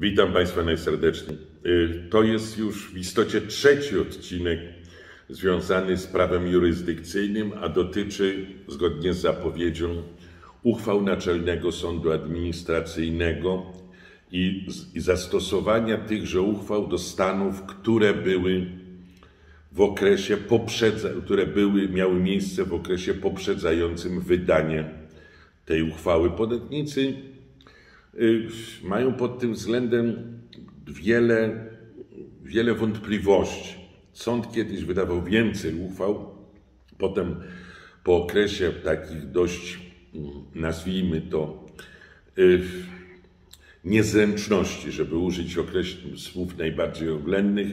Witam Państwa najserdeczniej. Y, To jest już w istocie trzeci odcinek związany z prawem jurysdykcyjnym, a dotyczy, zgodnie z zapowiedzią, uchwał Naczelnego Sądu Administracyjnego i, i zastosowania tychże uchwał do stanów, które były w okresie poprzedza, które były, miały miejsce w okresie poprzedzającym wydanie tej uchwały. Podatnicy mają pod tym względem wiele, wiele wątpliwości. Sąd kiedyś wydawał więcej uchwał, potem po okresie takich dość, mm, nazwijmy to, y, niezręczności, żeby użyć określ- słów najbardziej oględnych,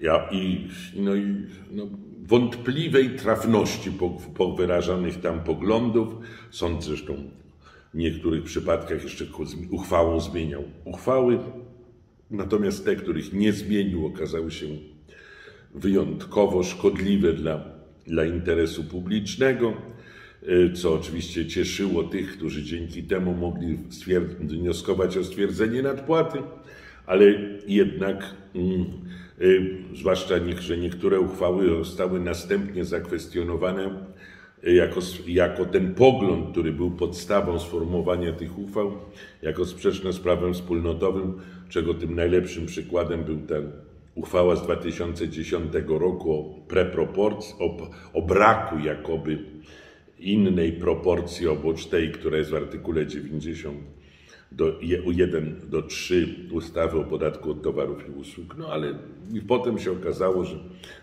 ja, i, no, i no, wątpliwej trafności po, po wyrażanych tam poglądów. Sąd zresztą w niektórych przypadkach jeszcze uchwałą zmieniał uchwały, natomiast te, których nie zmienił, okazały się wyjątkowo szkodliwe dla, dla interesu publicznego, y, co oczywiście cieszyło tych, którzy dzięki temu mogli wnioskować o stwierdzenie nadpłaty, ale jednak, mm, y, zwłaszcza, że niektóre uchwały zostały następnie zakwestionowane jako, jako ten pogląd, który był podstawą sformułowania tych uchwał, jako sprzeczne z prawem wspólnotowym, czego tym najlepszym przykładem był ten uchwała z 2010 roku o preproporcji, o, o braku jakoby innej proporcji obok tej, która jest w artykule 90 do 1 do 3 ustawy o podatku od towarów i usług. No ale i potem się okazało, że,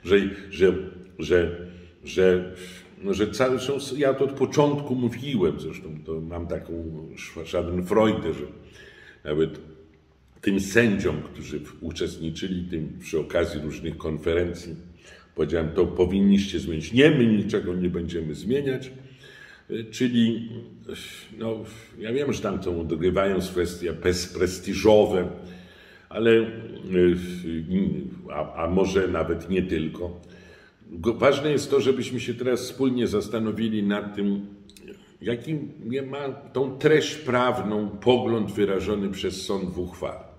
że, że, że, że, no, że cały ja to od początku mówiłem, zresztą to mam taką schadenfreude, że nawet tym sędziom, którzy uczestniczyli tym przy okazji różnych konferencji, powiedziałem, to powinniście zmienić. Nie, my niczego nie będziemy zmieniać. Y, Czyli, no, ja wiem, że tam to odgrywają kwestie bezprestiżowe, ale, y, a, a może nawet nie tylko. Ważne jest to, żebyśmy się teraz wspólnie zastanowili nad tym, jakim ma tą treść prawną pogląd wyrażony przez sąd w uchwale.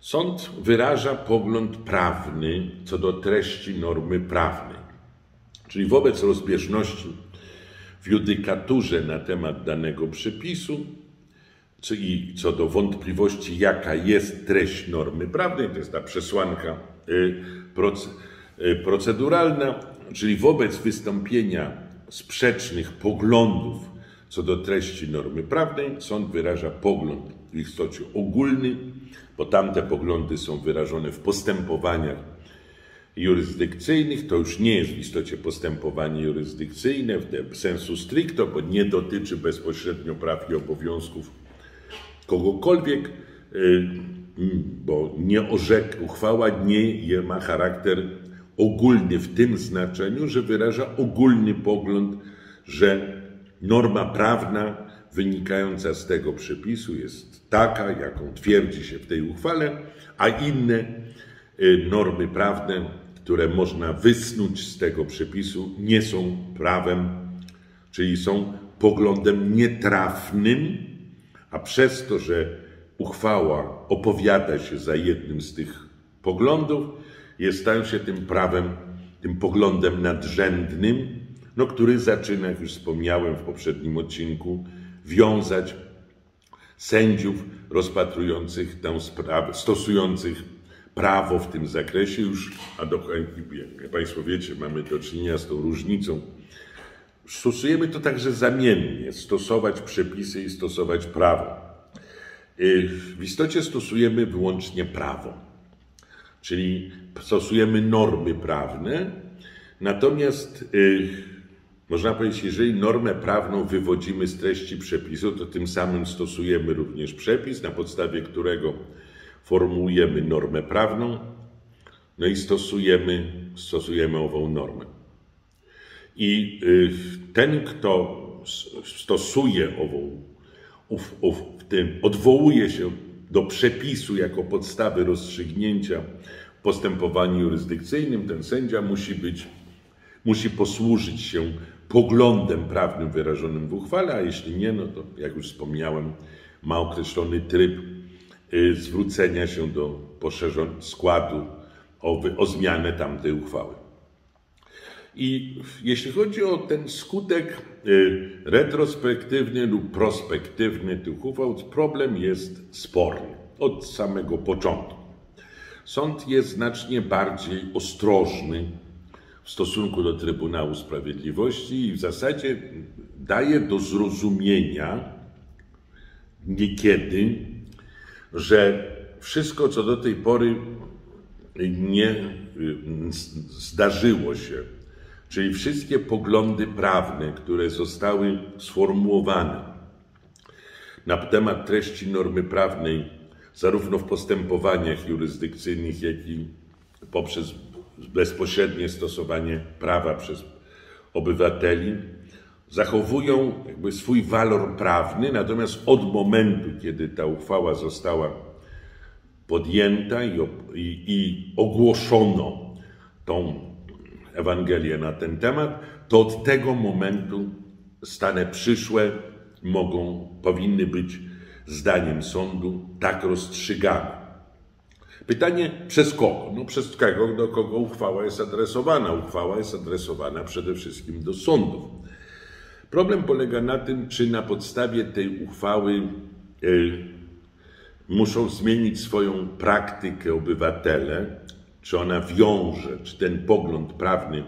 Sąd wyraża pogląd prawny co do treści normy prawnej, czyli wobec rozbieżności w judykaturze na temat danego przepisu, czyli co do wątpliwości, jaka jest treść normy prawnej, to jest ta przesłanka y, proce- y, proceduralna, czyli wobec wystąpienia sprzecznych poglądów co do treści normy prawnej, sąd wyraża pogląd w istocie ogólny, bo tamte poglądy są wyrażone w postępowaniach jurysdykcyjnych, to już nie jest w istocie postępowanie jurysdykcyjne w sensu stricto, bo nie dotyczy bezpośrednio praw i obowiązków kogokolwiek, y, bo nie orzek, uchwała nie ma charakter ogólny w tym znaczeniu, że wyraża ogólny pogląd, że norma prawna wynikająca z tego przepisu jest taka, jaką twierdzi się w tej uchwale, a inne y, normy prawne, które można wysnuć z tego przepisu, nie są prawem, czyli są poglądem nietrafnym, a przez to, że uchwała opowiada się za jednym z tych poglądów, jest, stają się tym prawem, tym poglądem nadrzędnym, no, który zaczyna, jak już wspomniałem w poprzednim odcinku, wiązać sędziów rozpatrujących tę sprawę, stosujących prawo w tym zakresie już, a dokładnie, jak Państwo wiecie, mamy do czynienia z tą różnicą. Stosujemy to także zamiennie, stosować przepisy i stosować prawo. Y, W istocie stosujemy wyłącznie prawo, czyli stosujemy normy prawne, natomiast y, można powiedzieć, jeżeli normę prawną wywodzimy z treści przepisu, to tym samym stosujemy również przepis, na podstawie którego formułujemy normę prawną, no i stosujemy, stosujemy ową normę. I y, ten, kto stosuje ową, w tym, odwołuje się do przepisu jako podstawy rozstrzygnięcia w postępowaniu jurysdykcyjnym, ten sędzia musi być, musi posłużyć się poglądem prawnym wyrażonym w uchwale, a jeśli nie, no to jak już wspomniałem, ma określony tryb zwrócenia się do poszerzonego składu o, o zmianę tamtej uchwały. I jeśli chodzi o ten skutek retrospektywny lub prospektywny tych uchwał, problem jest sporny od samego początku. Sąd jest znacznie bardziej ostrożny w stosunku do Trybunału Sprawiedliwości i w zasadzie daje do zrozumienia niekiedy, że wszystko, co do tej pory nie y, zdarzyło się, czyli wszystkie poglądy prawne, które zostały sformułowane na temat treści normy prawnej zarówno w postępowaniach jurysdykcyjnych, jak i poprzez bezpośrednie stosowanie prawa przez obywateli, zachowują jakby swój walor prawny, natomiast od momentu, kiedy ta uchwała została podjęta i, i, i ogłoszono tą Ewangelię na ten temat, to od tego momentu stany przyszłe mogą, powinny być zdaniem sądu tak rozstrzygane. Pytanie przez kogo? No przez kogo, do kogo uchwała jest adresowana? Uchwała jest adresowana przede wszystkim do sądów. Problem polega na tym, czy na podstawie tej uchwały y, muszą zmienić swoją praktykę obywatele, czy ona wiąże, czy ten pogląd prawny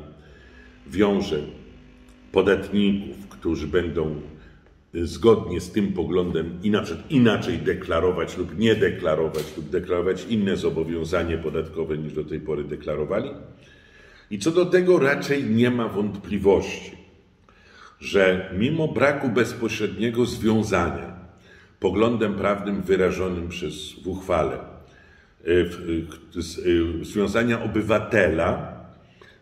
wiąże podatników, którzy będą zgodnie z tym poglądem inaczej, inaczej deklarować lub nie deklarować, lub deklarować inne zobowiązanie podatkowe niż do tej pory deklarowali. I co do tego raczej nie ma wątpliwości, że mimo braku bezpośredniego związania poglądem prawnym wyrażonym przez w uchwale, y, y, związania obywatela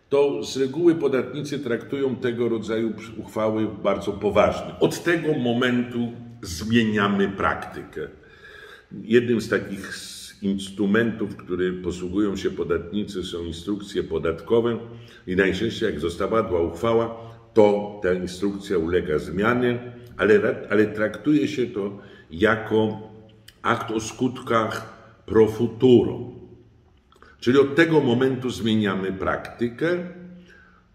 to z reguły podatnicy traktują tego rodzaju uchwały bardzo poważnie. Od tego momentu zmieniamy praktykę. Jednym z takich instrumentów, które posługują się podatnicy, są instrukcje podatkowe i najczęściej jak została uchwała, to ta instrukcja ulega zmianie, ale, ale traktuje się to jako akt o skutkach pro futuro. Czyli od tego momentu zmieniamy praktykę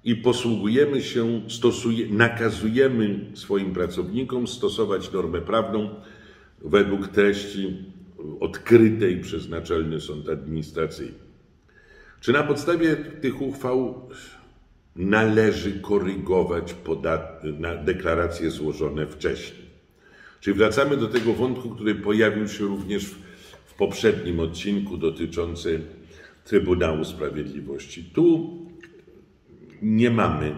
i posługujemy się, stosuje, nakazujemy swoim pracownikom stosować normę prawną według treści odkrytej przez Naczelny Sąd Administracyjny. Czy na podstawie tych uchwał należy korygować deklaracje złożone wcześniej? Czyli wracamy do tego wątku, który pojawił się również w, w poprzednim odcinku dotyczący Trybunału Sprawiedliwości. Tu nie mamy,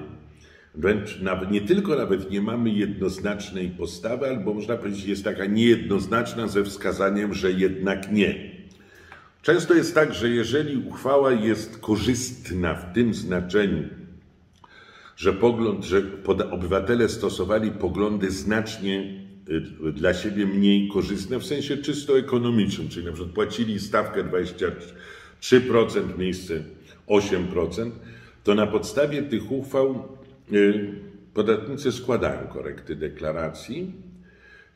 wręcz nawet, nie tylko nawet nie mamy jednoznacznej postawy, albo można powiedzieć, jest taka niejednoznaczna ze wskazaniem, że jednak nie. Często jest tak, że jeżeli uchwała jest korzystna w tym znaczeniu, że pogląd, że obywatele stosowali poglądy znacznie dla siebie mniej korzystne w sensie czysto ekonomicznym, czyli na przykład płacili stawkę 23 3% miejsce 8%, to na podstawie tych uchwał y, podatnicy składają korekty deklaracji.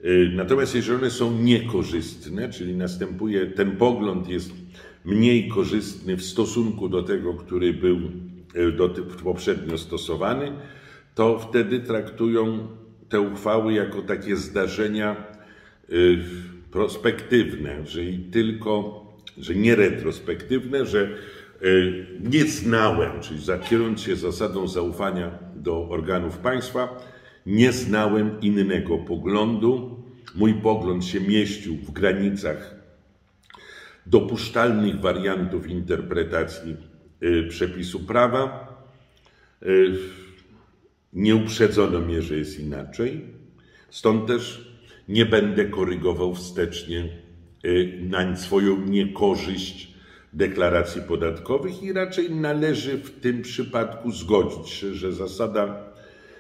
Y, natomiast jeżeli one są niekorzystne, czyli następuje ten pogląd jest mniej korzystny w stosunku do tego, który był y, do, poprzednio stosowany, to wtedy traktują te uchwały jako takie zdarzenia prospektywne, czyli tylko że nie retrospektywne, że e, nie znałem, czyli kierując się zasadą zaufania do organów państwa, nie znałem innego poglądu. Mój pogląd się mieścił w granicach dopuszczalnych wariantów interpretacji e, przepisu prawa. Nie uprzedzono mnie, że jest inaczej. Stąd też nie będę korygował wstecznie Y, na swoją niekorzyść deklaracji podatkowych i raczej należy w tym przypadku zgodzić się, że zasada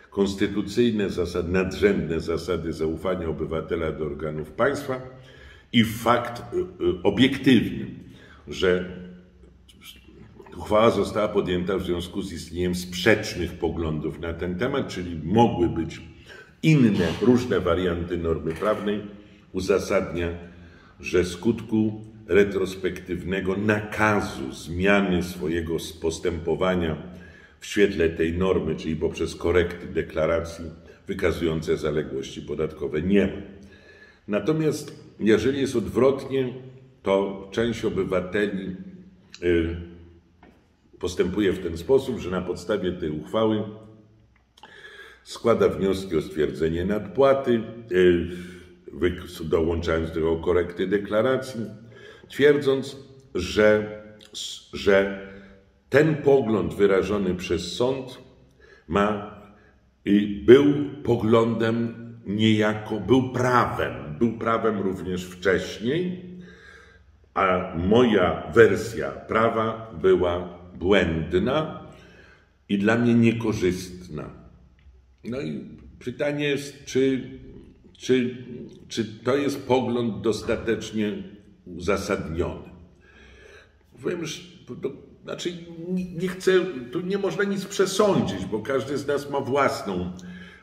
konstytucyjne, zasady nadrzędne zasady zaufania obywatela do organów państwa i fakt y, y, obiektywny, że uchwała została podjęta w związku z istnieniem sprzecznych poglądów na ten temat, czyli mogły być inne, różne warianty normy prawnej, uzasadnia że skutku retrospektywnego nakazu zmiany swojego postępowania w świetle tej normy, czyli poprzez korekty deklaracji wykazujące zaległości podatkowe, nie ma. Natomiast jeżeli jest odwrotnie, to część obywateli y, postępuje w ten sposób, że na podstawie tej uchwały składa wnioski o stwierdzenie nadpłaty, y, dołączając do tego korekty deklaracji, twierdząc, że, że ten pogląd wyrażony przez sąd ma i był poglądem niejako, był prawem, był prawem również wcześniej, a moja wersja prawa była błędna i dla mnie niekorzystna. No i pytanie jest, czy, czy, czy to jest pogląd dostatecznie uzasadniony. Powiem, że to, znaczy nie chcę, tu nie można nic przesądzić, bo każdy z nas ma własną,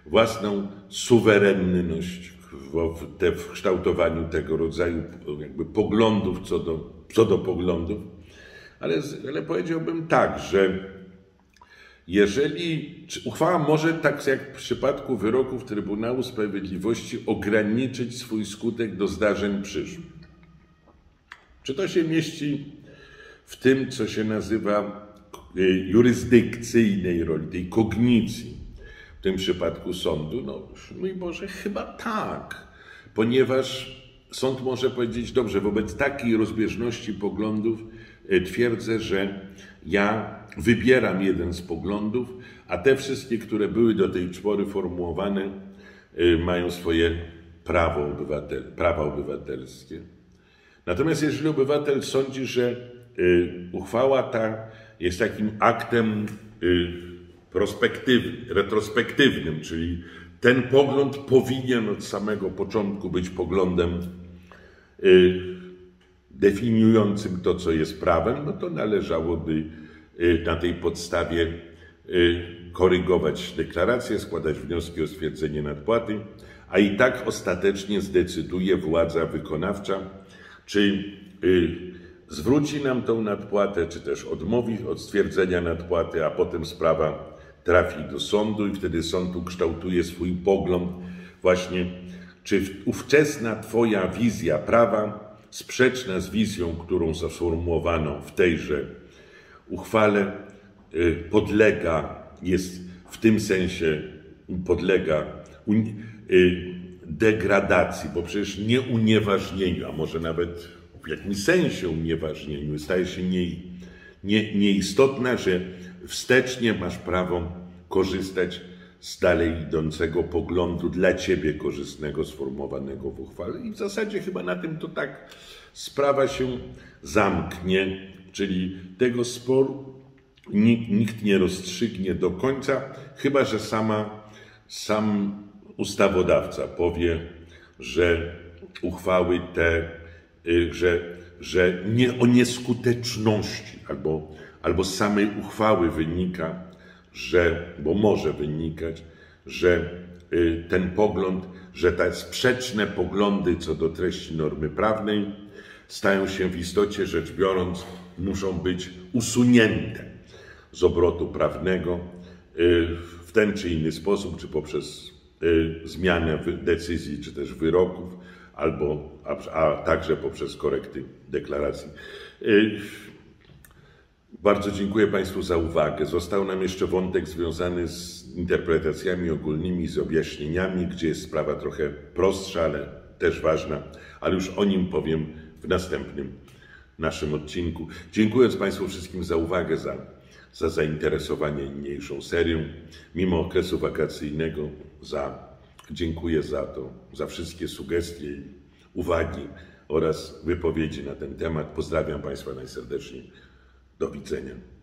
własną suwerenność w, te, w kształtowaniu tego rodzaju jakby poglądów co do, co do poglądów, ale, ale powiedziałbym tak, że jeżeli uchwała może, tak jak w przypadku wyroków Trybunału Sprawiedliwości, ograniczyć swój skutek do zdarzeń przyszłych. Czy to się mieści w tym, co się nazywa y, jurysdykcyjnej roli, tej kognicji, w tym przypadku sądu? No, mój Boże, chyba tak, ponieważ sąd może powiedzieć, dobrze, wobec takiej rozbieżności poglądów twierdzę, że ja wybieram jeden z poglądów, a te wszystkie, które były do tej pory formułowane, y, mają swoje prawo obywatel, prawa obywatelskie. Natomiast jeżeli obywatel sądzi, że y, uchwała ta jest takim aktem y, retrospektywnym, czyli ten pogląd powinien od samego początku być poglądem y, definiującym to, co jest prawem, no to należałoby na tej podstawie korygować deklaracje, składać wnioski o stwierdzenie nadpłaty, a i tak ostatecznie zdecyduje władza wykonawcza, czy y, zwróci nam tą nadpłatę, czy też odmówi od stwierdzenia nadpłaty, a potem sprawa trafi do sądu i wtedy sąd ukształtuje swój pogląd właśnie, czy ówczesna Twoja wizja prawa sprzeczna z wizją, którą zasformułowano w tejże uchwale, y, podlega, jest w tym sensie podlega y, degradacji, bo przecież nie unieważnieniu, a może nawet w jakimś sensie unieważnieniu, staje się nie, nie, nieistotna, że wstecznie masz prawo korzystać z dalej idącego poglądu dla ciebie korzystnego, sformułowanego w uchwale. I w zasadzie chyba na tym to tak sprawa się zamknie, czyli tego sporu nikt, nikt nie rozstrzygnie do końca, chyba że sama, sam ustawodawca powie, że uchwały te, y, że, że nie o nieskuteczności albo, albo z samej uchwały wynika, że, bo może wynikać, że y, ten pogląd, że te sprzeczne poglądy co do treści normy prawnej stają się w istocie rzecz biorąc, muszą być usunięte z obrotu prawnego y, w ten czy inny sposób, czy poprzez Y, zmianę decyzji czy też wyroków, albo, a, a także poprzez korekty deklaracji. Bardzo dziękuję Państwu za uwagę. Został nam jeszcze wątek związany z interpretacjami ogólnymi, z objaśnieniami, gdzie jest sprawa trochę prostsza, ale też ważna, ale już o nim powiem w następnym naszym odcinku. Dziękując Państwu wszystkim za uwagę, za, za zainteresowanie niniejszą serią. Mimo okresu wakacyjnego za, dziękuję za to, za wszystkie sugestie i uwagi oraz wypowiedzi na ten temat. Pozdrawiam Państwa najserdeczniej. Do widzenia.